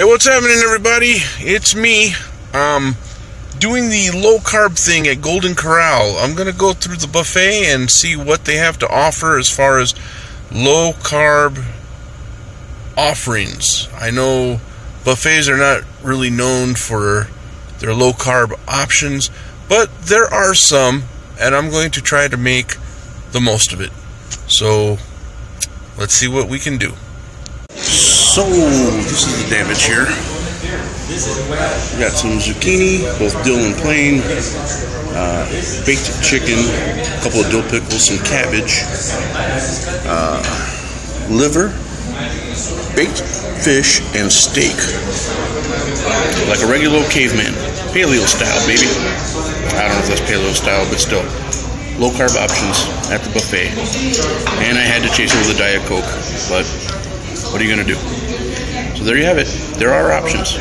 Hey, what's happening, everybody? It's me. Um, doing the low carb thing at Golden Corral. I'm gonna go through the buffet and see what they have to offer as far as low carb offerings. I know buffets are not really known for their low carb options, but there are some, and I'm going to try to make the most of it. So, let's see what we can do. So, this is the damage here. We got some zucchini, both dill and plain, uh, baked chicken, a couple of dill pickles, some cabbage, uh, liver, baked fish, and steak. Like a regular caveman. Paleo style, baby. I don't know if that's paleo style, but still. Low carb options at the buffet. And I had to chase it with a Diet Coke, but what are you going to do? So there you have it. There are options.